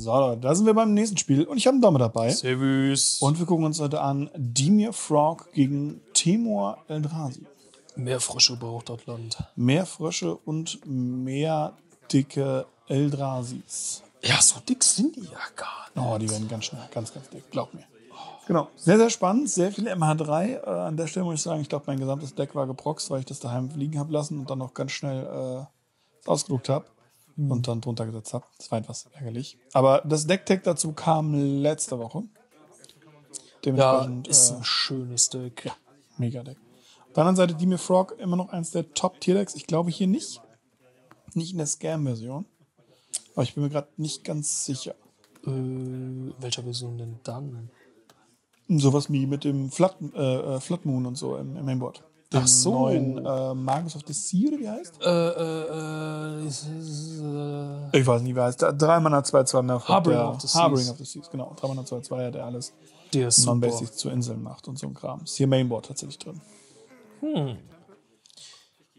So, da sind wir beim nächsten Spiel und ich habe einen Dom dabei. Servus. Und wir gucken uns heute an Dimir Frog gegen Timur Eldrazi. mehr Frösche braucht das Land. Mehr Frösche und mehr dicke Eldrasis. Ja, so dick sind die ja gar nicht. Oh, die werden ganz schnell, ganz, ganz dick, glaub mir. Genau, sehr, sehr spannend, sehr viele MH3. Äh, an der Stelle muss ich sagen, ich glaube, mein gesamtes Deck war geproxt, weil ich das daheim liegen habe lassen und dann noch ganz schnell äh, ausgedruckt habe und dann drunter gesetzt habe. Das war etwas ärgerlich. Aber das Deck-Tag dazu kam letzte Woche. Ja, Dementsprechend, ist äh, ein schönes Deck. ja, mega Deck. Auf der anderen Seite Dimir Frog, immer noch eins der Top-Tier-Decks. Ich glaube hier nicht. Nicht in der Scam-Version. Aber ich bin mir gerade nicht ganz sicher. Äh, welcher Version denn dann? Sowas wie mit dem Flood, äh, äh, Flood Moon und so im, im Mainboard. Dem Ach so. neuen äh, Magus of the Sea, oder wie heißt? Äh, äh, äh, ist, äh, Ich weiß nicht, wie heißt der. 3 Mana 2, 2 mehr. Harboring der, of the Seas. Harboring of the Seas, genau. 3 Mana 2, 2, der alles der ist non-basic zu Inseln macht und so ein Kram. Ist hier Mainboard tatsächlich drin. Da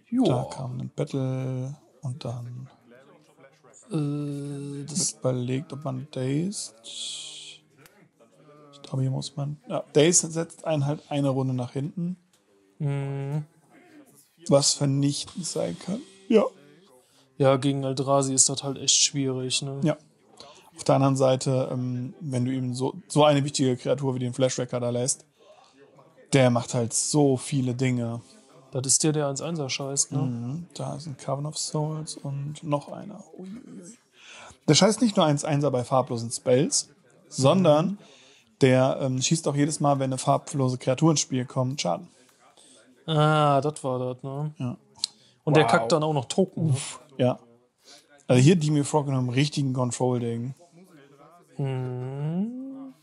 Joa. kam ein Battle und dann Äh, das, wird überlegt, ob man Dazed. Ich glaube, hier muss man. Ja, Dazed setzt einen halt eine Runde nach hinten. Mh. Was vernichtend sein kann. Ja. ja, gegen Eldrazi ist das halt echt schwierig, ne? Ja. Auf der anderen Seite, ähm, wenn du ihm so, so eine wichtige Kreatur wie den Flashwrecker da lässt, der macht halt so viele Dinge. Das ist der, der 1-1er scheißt, ne? Mhm. Da ist ein Cavern of Souls und noch einer. Uiuiui. Der scheißt nicht nur 1-1er bei farblosen Spells, sondern der ähm, schießt auch jedes Mal, wenn eine farblose Kreatur ins Spiel kommt, Schaden. Ah, das war das, ne? Ja. Und der Wow. kackt dann auch noch Token. Ne? Ja. Also hier Dimir Frog in einem richtigen Control-Ding. Mhm.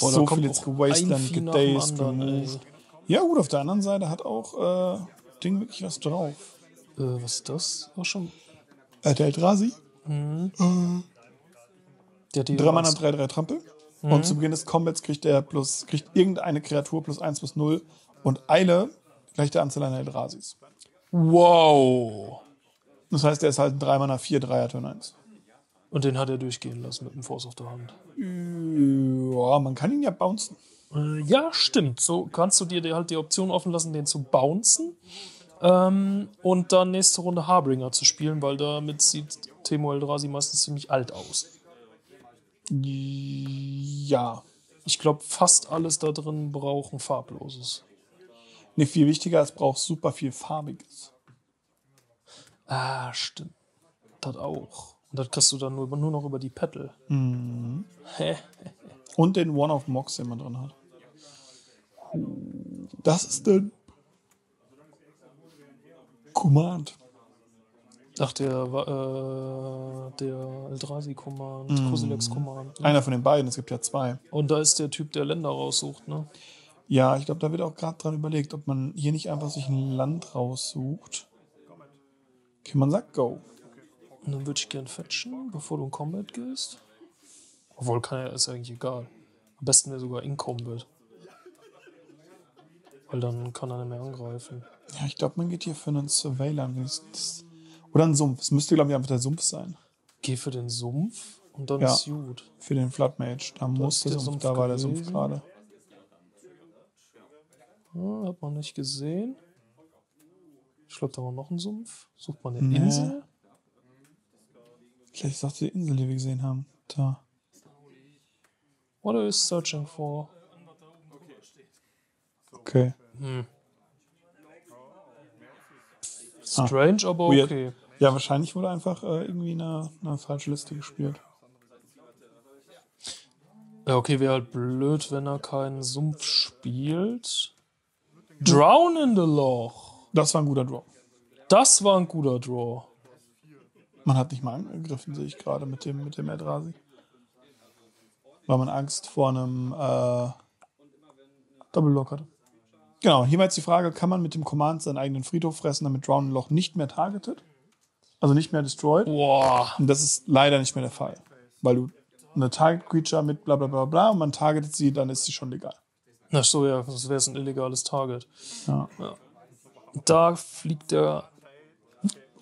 Boah, da so kommt viel jetzt dem gedazed, removed. Ja, gut, auf der anderen Seite hat auch äh, Ding wirklich was drauf. Äh, was ist das? Auch schon. Äh, der Eldrazi. Der hat die 3 Mana, 3, 3 Trampel. Und zu Beginn des Combats kriegt er plus, kriegt irgendeine Kreatur plus 1 plus 0 und Eile gleich der Anzahl einer Eldrasis. Wow. Das heißt, er ist halt ein 3 Mana, 4 3er Turn 1. Und den hat er durchgehen lassen mit dem Force auf der Hand. Ja, man kann ihn ja bouncen. Äh, ja, stimmt. So kannst du dir halt die Option offen lassen, den zu bouncen. Ähm, und dann nächste Runde Harbringer zu spielen, weil damit sieht Temo Eldrazi meistens ziemlich alt aus. Ja. Ich glaube, fast alles da drin braucht ein farbloses. Nee, viel wichtiger, es braucht super viel Farbiges. Ah, stimmt. Das auch. Und das kriegst du dann nur, nur noch über die Petal. Hä? Und den One of Mox, den man drin hat. Das ist der Command. Ach, der, äh, der Eldrazi-Command, Kozilek-Command. Ne? Einer von den beiden, es gibt ja zwei. Und da ist der Typ, der Länder raussucht, ne? Ja, ich glaube, da wird auch gerade dran überlegt, ob man hier nicht einfach sich ein Land raussucht. Okay, man sagt Go. Und dann würde ich gern fetchen, bevor du in Combat gehst. Obwohl, kann ja, ist eigentlich egal. Am besten wäre sogar in Combat. Weil dann kann er nicht mehr angreifen. Ja, ich glaube, man geht hier für einen Surveiller. Oder einen Sumpf. Es müsste, glaube ich, einfach der Sumpf sein. Geh für den Sumpf und dann Ja. ist gut. Für den Flood Mage. Da muss der der Sumpf, Sumpf da war der Sumpf gerade. Ja, hat man nicht gesehen. Ich glaube, da war noch ein Sumpf. Sucht man eine Nee. Insel? Vielleicht das die Insel, die wir gesehen haben. Da. What are you searching for? Okay. Strange, aber Ah. Weird. okay. Ja, wahrscheinlich wurde einfach äh, irgendwie eine, eine falsche Liste gespielt. Ja, okay, wäre halt blöd, wenn er keinen Sumpf spielt. Drown in the Loch. Das war ein guter Draw. Das war ein guter Draw. Man hat nicht mal angegriffen, sehe ich gerade mit dem, mit dem Eldrazi. Weil man Angst vor einem äh, Doppelblock hatte. Genau, hier war jetzt die Frage, kann man mit dem Command seinen eigenen Friedhof fressen, damit Drown Loch nicht mehr targetet? Also nicht mehr destroyed? Boah. Und das ist leider nicht mehr der Fall. Weil du eine Target Creature mit bla bla bla bla und man targetet sie, dann ist sie schon legal. Ach so, ja, das wäre ein illegales Target. Ja. Da fliegt der.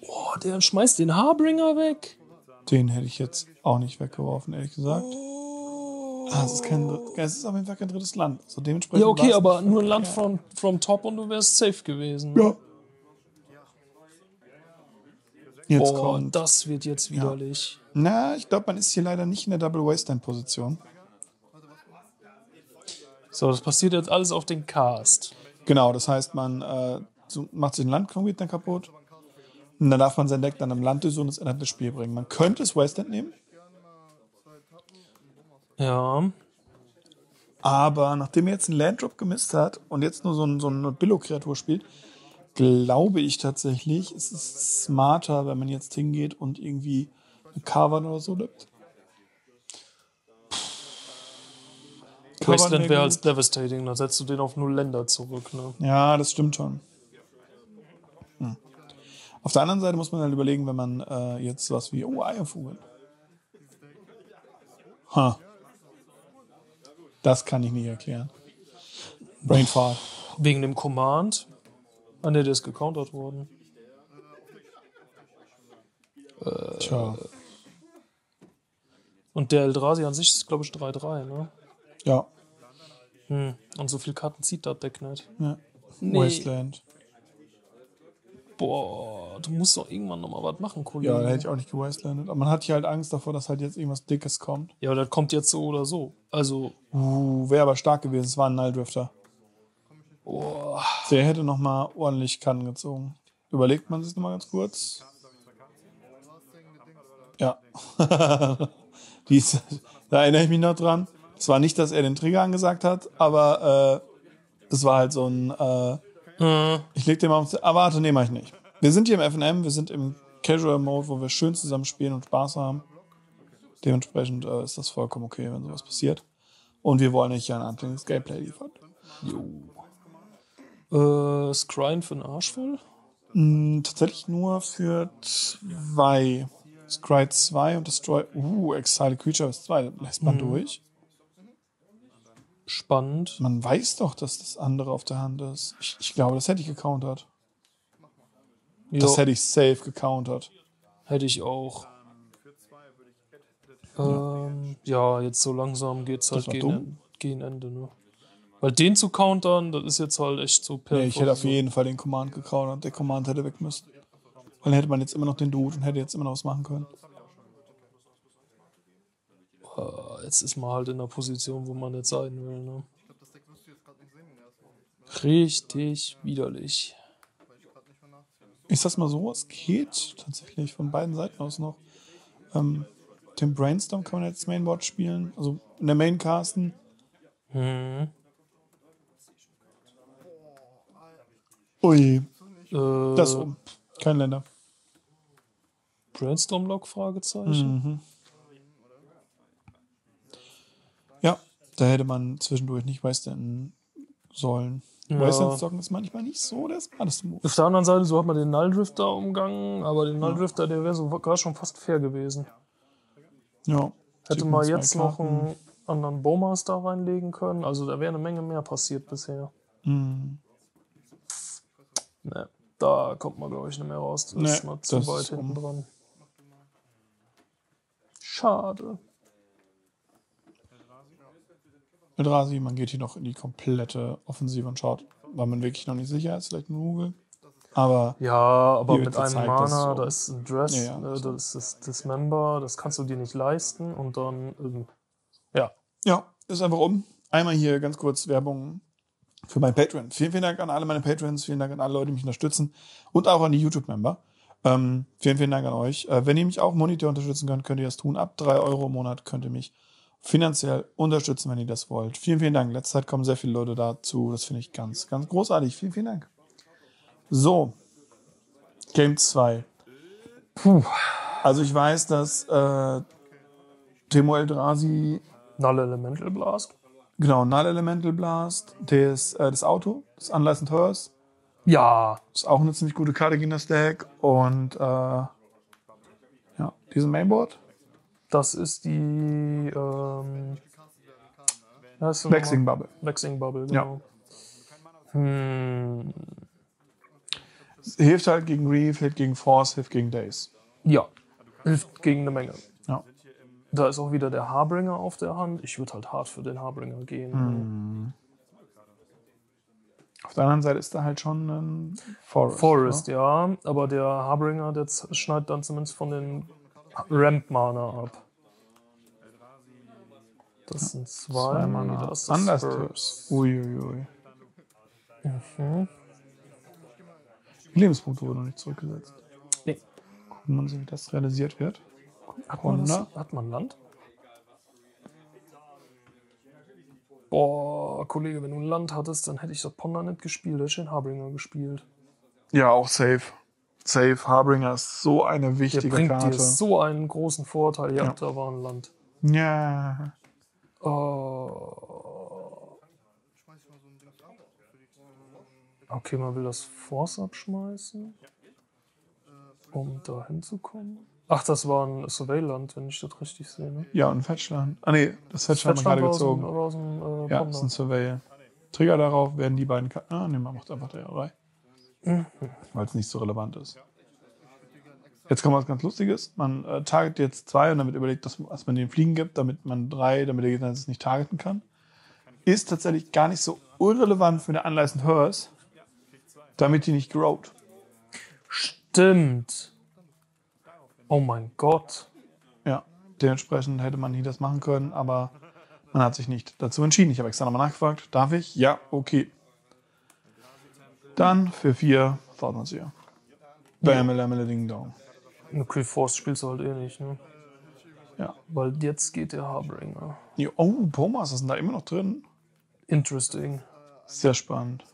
Boah, der schmeißt den Harbringer weg. Den hätte ich jetzt auch nicht weggeworfen, ehrlich gesagt. Ah, es ist kein, es ist auf jeden Fall kein drittes Land. Also dementsprechend Ja, okay, aber nur ein Land from, from top und du wärst safe gewesen. Ja. Jetzt Boah, kommt. das wird jetzt widerlich. Na, ich glaube, man ist hier leider nicht in der Double Wasteland-Position. So, das passiert jetzt alles auf den Cast. Genau, das heißt, man äh, macht sich ein Landkonflikt dann kaputt. Und dann darf man sein Deck dann im Land und es ändert das Spiel bringen. Man könnte es Wasteland nehmen, Ja. aber nachdem er jetzt einen Landdrop gemisst hat und jetzt nur so, ein, so eine Billo-Kreatur spielt, glaube ich tatsächlich, es ist smarter, wenn man jetzt hingeht und irgendwie eine Cavern oder so nimmt. Wasteland wär wäre als devastating, dann setzt du den auf null Länder zurück. Ne? Ja, das stimmt schon. Hm. Auf der anderen Seite muss man halt überlegen, wenn man äh, jetzt was wie, oh, Eiervogel. Ha. Das kann ich nicht erklären. Brainfart. Wegen dem Command. Ah ne, der ist gecountert worden. Tja. Und der Eldrazi an sich ist, glaube ich, 3-3, ne? Ja. Hm. Und so viel Karten zieht das Deck nicht. ja. Nee. Wasteland. Boah, du musst doch irgendwann nochmal was machen, Kollege. Ja, da hätte ich auch nicht gewastelandet. Aber man hat hier halt Angst davor, dass halt jetzt irgendwas Dickes kommt. Ja, aber das kommt jetzt so oder so. Also, Uh, wäre aber stark gewesen. Es war ein Nulldrifter. boah. Der hätte noch mal ordentlich Kannen gezogen. Überlegt man sich noch mal ganz kurz. Ja. Die ist, da erinnere ich mich noch dran. Es war nicht, dass er den Trigger angesagt hat, aber äh, es war halt so ein, äh, Äh, ich leg den mal auf, ah, warte, nee, mach ich nicht. Wir sind hier im FNM, wir sind im Casual Mode, wo wir schön zusammen spielen und Spaß haben. Dementsprechend äh, ist das vollkommen okay, wenn sowas passiert. Und wir wollen euch ja ein anständiges Gameplay liefern. äh, Scrying für den Arsch voll? Mm, Tatsächlich nur für zwei. Scry 2 und Destroy. Uh, Exile Creature ist 2. Lässt man durch. Spannend. Man weiß doch, dass das andere auf der Hand ist. Ich, ich glaube, das hätte ich gecountert. Das Ja, hätte ich safe gecountert. hätte ich auch. Ähm, ja, jetzt so langsam geht's halt war gegen, Ende, ne? Weil den zu countern, das ist jetzt halt echt so per Nee, ich hätte auf jeden Fall den Command gecountert. Der Command hätte weg müssen. Weil dann hätte man jetzt immer noch den Dude und hätte jetzt immer noch was machen können. Äh, Jetzt ist man halt in der Position, wo man jetzt sein will, ne? Richtig widerlich. Ich sag's mal so, es geht tatsächlich von beiden Seiten aus noch. Ähm, den Brainstorm kann man jetzt Mainboard spielen, also in der Maincasten. Hm. Ui, Äh, das um. Kein Länder. Brainstorm-Log? Fragezeichen. Mhm. Ja, da hätte man zwischendurch nicht Wasteland sollen. Ja. Wasteland zocken ist manchmal nicht so der smarteste Move. Auf der anderen Seite, so hat man den Nulldrifter umgangen, aber den Nulldrifter, der wäre sogar schon fast fair gewesen. Ja. Hätte man jetzt noch einen anderen Bowmaster reinlegen können. Also da wäre eine Menge mehr passiert bisher. Mhm. Ne, da kommt man, glaube ich, nicht mehr raus. Das Nee, ist mal zu weit hinten dran. Schade. Mit Rasi, man geht hier noch in die komplette Offensive und schaut, weil man wirklich noch nicht sicher ist, vielleicht nur Google. Aber Ja, aber mit einem dass Mana, so- da ist ein Dress, Ja, ja. äh, das ist das Dismember, das kannst du dir nicht leisten und dann, ähm, ja. ja, ist einfach um. Einmal hier ganz kurz Werbung für mein Patreon. Vielen, vielen Dank an alle meine Patrons, vielen Dank an alle Leute, die mich unterstützen und auch an die YouTube-Member. Ähm, vielen, vielen Dank an euch. Äh, wenn ihr mich auch monetär unterstützen könnt, könnt ihr das tun. Ab 3 Euro im Monat könnt ihr mich finanziell unterstützen, wenn ihr das wollt. Vielen, vielen Dank. Letzte Zeit kommen sehr viele Leute dazu. Das finde ich ganz, ganz großartig. Vielen, vielen Dank. So. Game 2. Puh. Also ich weiß, dass äh, Timo Eldrazi Null Elemental Blast. Genau, Null Elemental Blast, das, äh, das Auto, das Unlicensed Hearse, Ja, ist auch eine ziemlich gute Karte gegen das Deck. Und äh, ja, diesen Mainboard, das ist die, ähm, Vexing? Bubble. Vexing Bubble, Ja. genau. Hm, Hilft halt gegen Reef, hilft gegen Force, hilft gegen Days. ja. Hilft gegen eine Menge. Ja. Da ist auch wieder der Harbringer auf der Hand. Ich würde halt hart für den Harbringer gehen. Hm. Auf der anderen Seite ist da halt schon ein Forest. Forest, ne? ja. Aber der Harbringer, der schneidet dann zumindest von den Ramp-Mana ab. Das sind zwei. Zwei Mana. Das ist Anders. Uiuiui. Mhm. Lebenspunkte wurden noch nicht zurückgesetzt. Nee. Gucken wir uns, wie das realisiert wird. Hat man, das, hat man Land? Boah, Kollege, wenn du ein Land hattest, dann hätte ich das Ponder nicht gespielt, hätte ich den Harbringer gespielt. Ja, auch safe. Safe. Harbringer ist so eine Der wichtige bringt Karte. dir so einen großen Vorteil. Ja, Ja. da war ein Land. Ja. Oh. Okay, man will das Force abschmeißen, um da hinzukommen. Ach, das war ein Surveilland, wenn ich das richtig sehe. Ne? Ja, und Fetchland. Ah, nee, das Fetchland haben wir gerade aus dem, gezogen. aus dem äh, Ja, das ist ein Surveil. Trigger darauf werden die beiden Karten. Ah, nee, man macht einfach der drei. Mhm. Weil es nicht so relevant ist. Jetzt kommt was ganz Lustiges. Man äh, target jetzt zwei und damit überlegt, dass, dass man den Fliegen gibt, damit man drei, damit der Gegner es nicht targeten kann. Ist tatsächlich gar nicht so irrelevant für eine Unlicensed Hearse, damit die nicht growt. Stimmt. Oh mein Gott. Ja, dementsprechend hätte man hier das machen können, aber man hat sich nicht dazu entschieden. Ich habe extra nochmal nachgefragt. Darf ich? Ja, okay. Dann für vier Thousand Bam, Bam, Ding Dong. Okay, Force spielst du halt eh nicht, ne? Ja. Weil jetzt geht der Harbringer. Jo, Oh, Pomas, ist denn da immer noch drin? Interesting. Sehr spannend.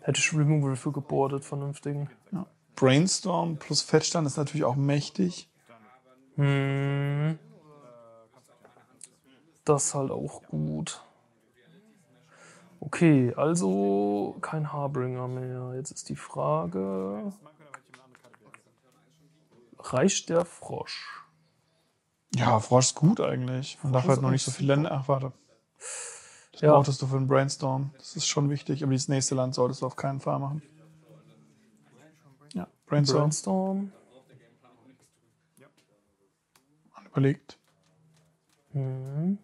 Hätte ich Removal für gebordet, vernünftigen. Ja. Brainstorm plus Fettstand ist natürlich auch mächtig. Hm. Das halt auch gut. Okay, also kein Harbringer mehr. Jetzt ist die Frage: Reicht der Frosch? Ja, Frosch ist gut eigentlich. Man darf ist halt noch nicht so viele Länder. Ach, warte. Das Ja. brauchtest du für einen Brainstorm. Das ist schon wichtig, aber dieses nächste Land solltest du auf keinen Fall machen. Ja, Brainstorm. Brainstorm. Überlegt. Hm.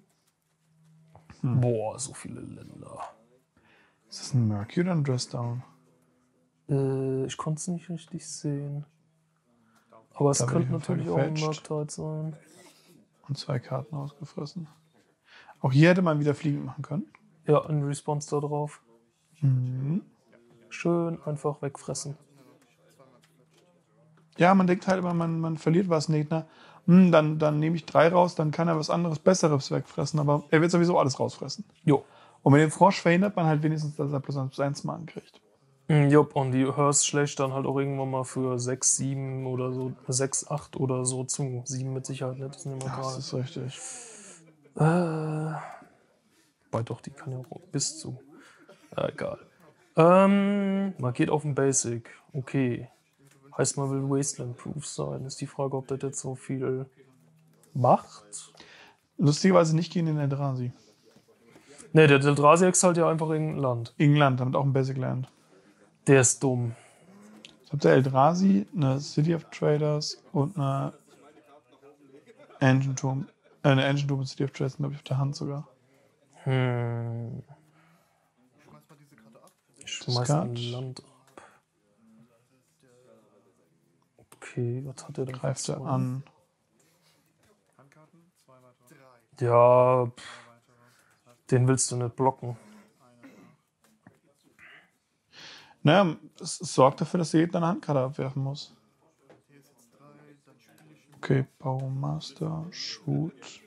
Boah, so viele Länder. Ist das ein Mercury oder ein Dressdown? Äh, ich konnte es nicht richtig sehen. Aber es könnte natürlich auch ein. Murktide sein. Und zwei Karten ausgefressen. Auch hier hätte man wieder fliegend machen können. Ja, ein Response da drauf. Mhm. Schön einfach wegfressen. Ja, man denkt halt immer, man, man verliert was, Gegner. Hm, dann, dann nehme ich drei raus, dann kann er was anderes, Besseres wegfressen, aber er wird sowieso alles rausfressen. Jo. Und mit dem Frosch verhindert man halt wenigstens, dass er plus 1 plus 1 Mal kriegt. Mm, Jupp, und die Hearst schlägt dann halt auch irgendwann mal für 6, 7 oder so, 6, 8 oder so zu. 7 mit Sicherheit nicht, das sind immer Das ist richtig. Äh, weil doch, die kann ja auch bis zu. Ja, egal. Ähm, man geht auf den Basic. Okay. Heißt, man will Wasteland-Proof sein. Ist die Frage, ob das jetzt so viel macht. Lustigerweise nicht gegen den Eldrazi. Ne, der Deldrazi exalt ja einfach irgendein Land. England, damit auch ein Basic Land. Der ist dumm. Jetzt habt ihr Eldrazi, eine City of Traders und eine Engine Tomb. Äh, eine Engine Tomb und City of Traders, glaube ich, auf der Hand sogar. Hm. Ich schmeiß ein Discard. Land ab. Okay, was hat der für Greift er zwei? an. Ja, pff, den willst du nicht blocken. Naja, es, sorgt dafür, dass der Gegner eine Handkarte abwerfen muss. Okay, Baumaster, Shoot.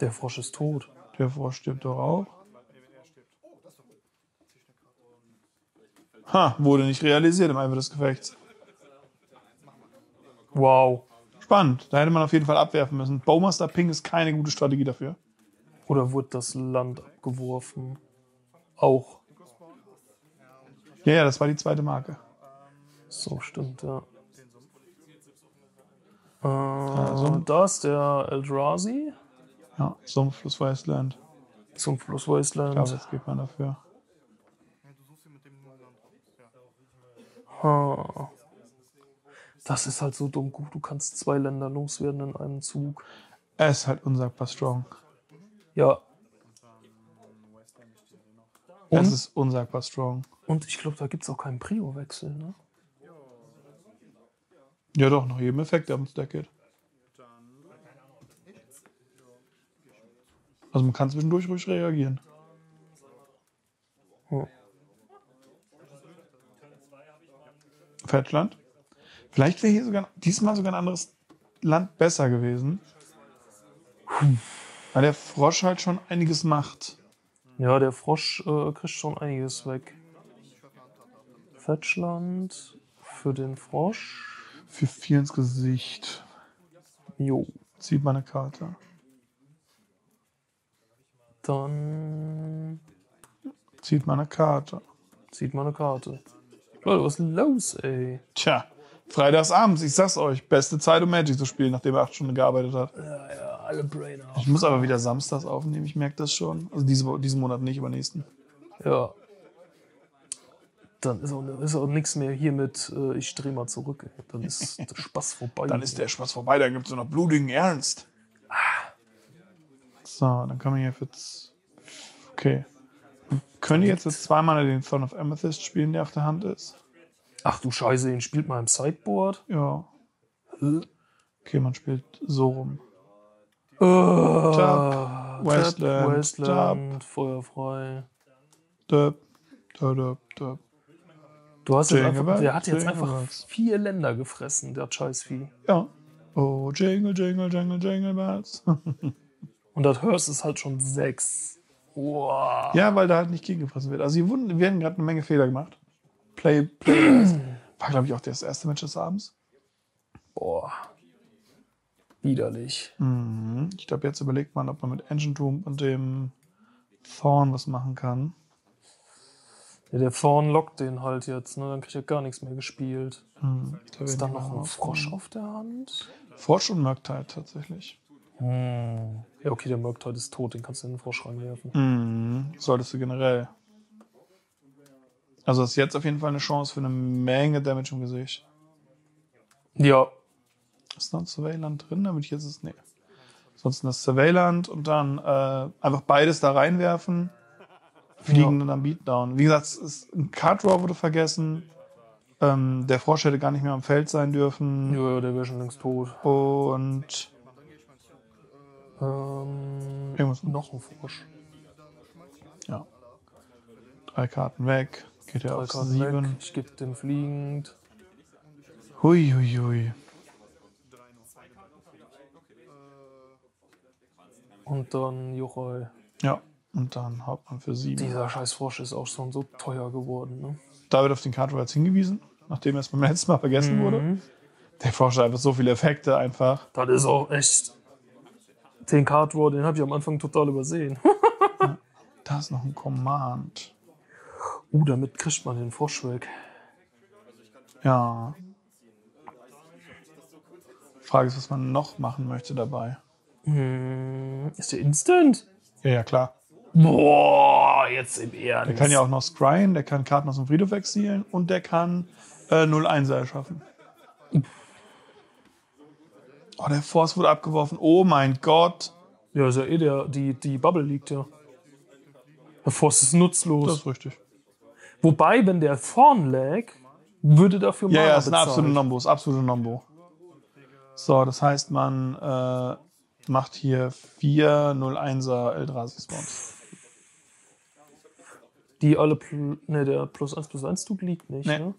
Der Frosch ist tot. Der Frosch stirbt doch auch. Ha, wurde nicht realisiert im Eifer des Gefechts. Wow. Spannend. Da hätte man auf jeden Fall abwerfen müssen. Bowmaster Ping ist keine gute Strategie dafür. Oder wurde das Land abgeworfen? Auch. Ja, ja, das war die zweite Marke. So, stimmt, ja. Äh, Also- da ist der Eldrazi Ja, Sumpf plus Wasteland. zum Fluss Ich glaube, Wasteland. jetzt geht man dafür. Ha. Das ist halt so dumm gut. Du kannst zwei Länder loswerden in einem Zug. Er ist halt unsagbar strong. Ja. Es Und, ist unsagbar strong. und ich glaube, da gibt es auch keinen Prio-Wechsel. Ne? Ja doch, nach jedem Effekt, der am Stack geht. Also man kann zwischendurch ruhig reagieren. Ja. Fettland. Vielleicht wäre hier sogar diesmal sogar ein anderes Land besser gewesen. Weil der Frosch halt schon einiges macht. Ja, der Frosch äh, kriegt schon einiges weg. Fetchland für den Frosch. Für vier ins Gesicht. Jo. Zieht meine Karte. Dann Zieht meine Karte. zieht man eine Karte. Leute, was ist los, ey? Tja, freitagsabends, ich sag's euch, beste Zeit, um Magic zu spielen, nachdem er acht Stunden gearbeitet hat. Ja, ja, alle Brainer. Ich muss aber wieder samstags aufnehmen, ich merke das schon. Also diese, diesen Monat nicht, aber nächsten. Ja. Dann ist auch, ist auch nichts mehr hier mit, äh, ich dreh mal zurück. Dann ist der Spaß vorbei. Dann ist der Spaß vorbei, dann gibt's nur noch blutigen Ernst. So, dann kann man hier für. Okay. Können die jetzt für zweimal den Son of Amethyst spielen, der auf der Hand ist? Ach du Scheiße, den spielt man im Sideboard. Ja. Okay, man spielt so rum. Uh, Tap, Wasteland, Wasteland, feuerfrei. Döp, döp, döp. Du hast jetzt einfach, der hat jetzt einfach vier Länder gefressen, der Scheißvieh. Ja. Oh, Jingle, Jingle, Jingle, Jingle Bells. Und das Hearst ist halt schon sechs. Wow. ja, weil da halt nicht gegengefressen wird. Also hier wurden, werden gerade eine Menge Fehler gemacht. Play, Play war, glaube ich, auch das erste Match des Abends. Boah. Widerlich. Mhm. Ich glaube, jetzt überlegt man, ob man mit Engine Tomb und dem Thorn was machen kann. Ja, der Thorn lockt den halt jetzt, ne? Dann kriegt er gar nichts mehr gespielt. Mhm. Da Ist da noch ein Frosch auf der Hand? Frosch und Murktide tatsächlich. Hm. Ja, okay, der Murktide ist tot, den kannst du in den Frosch reinwerfen. Mhm. Solltest du generell. Also ist jetzt auf jeden Fall eine Chance für eine Menge Damage im Gesicht. Ja. Ist noch ein Surveillant drin, damit ich jetzt ist. Nee. Ansonsten das Surveillant und dann äh, einfach beides da reinwerfen. Fliegen Ja. und dann Beatdown. Wie gesagt, es ist, ein Card Draw wurde vergessen. Ähm, der Frosch hätte gar nicht mehr am Feld sein dürfen. Ja, ja, der wäre schon längst tot. Und Ähm, Irgendwas. noch ein Frosch. ja. Drei Karten weg. Geht Drei auf Karten sieben. weg. Ich gebe dem fliegend. Hui, hui, hui. Und dann Juchai. Ja. Und dann haut man für sieben. Dieser scheiß Frosch ist auch schon so teuer geworden, ne? Da wird auf den jetzt hingewiesen, nachdem es beim letzten Mal vergessen wurde. Mhm. Der Frosch hat einfach so viele Effekte einfach. Das ist auch echt. Den Card War, den habe ich am Anfang total übersehen. Da ist noch ein Command. Uh, damit kriegt man den Frosch weg. Ja. Frage ist, was man noch machen möchte dabei. Hm, ist der Instant? Ja, ja, klar. Boah, jetzt im Ernst. Der kann ja auch noch scryen, der kann Karten aus dem Friedhof exilieren und der kann äh, 0-1er erschaffen. Oh, der Force wurde abgeworfen. Oh mein Gott. Ja, ist ja eh der, die, die Bubble liegt ja. Der Force ist nutzlos. Das ist richtig. Wobei, wenn der vorn lag, würde dafür Ja, Mana ja, ist ein bezahlt. absolute Nombo, ist absolute Nombo. So, das heißt, man äh, macht hier 4 0-1er Eldrazi Spawns. Die alle, ne, der plus 1 plus 1 Zug liegt nicht, Nee. ne?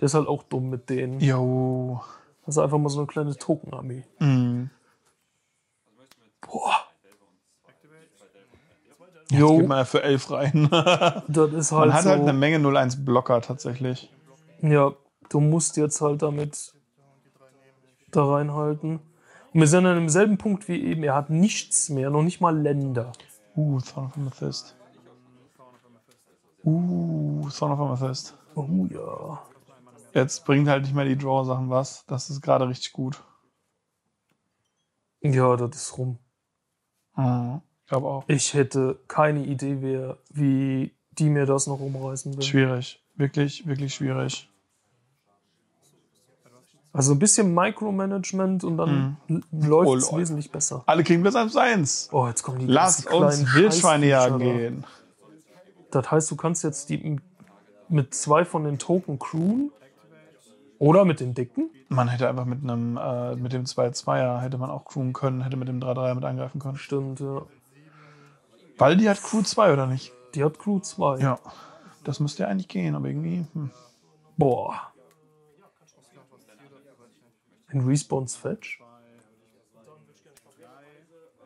Der ist halt auch dumm mit denen. Jo. Das ist einfach mal so eine kleine Token-Armee. Mhm. Boah. Jetzt Jo, geht man ja für 11 rein. das ist halt Man hat so. halt eine Menge 0-1 Blocker tatsächlich. Ja, du musst jetzt halt damit da reinhalten. Und wir sind an demselben Punkt wie eben. Er hat nichts mehr, noch nicht mal Länder. Uh, Son of Amethyst. Uh, Son of Amethyst. Oh ja. Jetzt bringt halt nicht mehr die Draw-Sachen was. Das ist gerade richtig gut. Ja, das ist rum. Mhm. Ich auch. Ich hätte keine Idee, wer, wie die mir das noch umreißen will. Schwierig. Wirklich, wirklich schwierig. Also ein bisschen Micromanagement und dann Mhm. läuft Oh, es Lord. wesentlich besser. Alle kriegen Platz 1 1. Oh, jetzt kommen die Lasst uns Wildschweine jagen gehen. Das heißt, du kannst jetzt die mit zwei von den Token crewen oder mit den dicken. Man hätte einfach mit einem, äh, mit dem 2-2er hätte man auch crewen können, hätte mit dem 3-3er mit angreifen können. Stimmt, ja. Weil die hat Crew 2, oder nicht? Die hat Crew 2. Ja. Das müsste ja eigentlich gehen, aber irgendwie. Hm. Boah. In Response Fetch?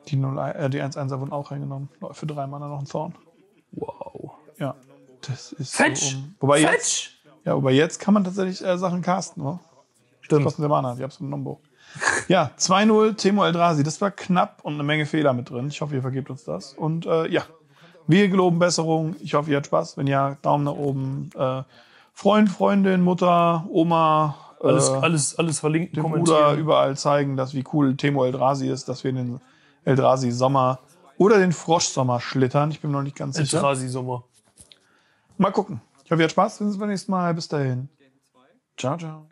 Die, 0, äh, die 1-1er wurden auch reingenommen. Für drei Mana noch ein Thorn. Wow. Ja. Das ist Fetch! So, um, wobei jetzt, Fetch! ja, wobei jetzt kann man tatsächlich äh, Sachen casten, oder? Stimmt. Kosten der Mana, die absolute Nombo. Ja, 2-0, Temo Eldrazi. Das war knapp und eine Menge Fehler mit drin. Ich hoffe, ihr vergebt uns das. Und äh, ja, wir geloben Besserung. Ich hoffe, ihr habt Spaß. Wenn ja, Daumen nach oben. Äh, Freund, Freundin, Mutter, Oma, Alles, äh, alles, alles verlinken, dem Bruder überall zeigen, dass wie cool Temo Eldrazi ist, dass wir in den Eldrazi Sommer oder den Froschsommer schlittern. Ich bin noch nicht ganz sicher. Eldrazi Sommer. Mal gucken. Ich hoffe, ihr habt Spaß. Wir sehen uns beim nächsten Mal. Bis dahin. Ciao, ciao.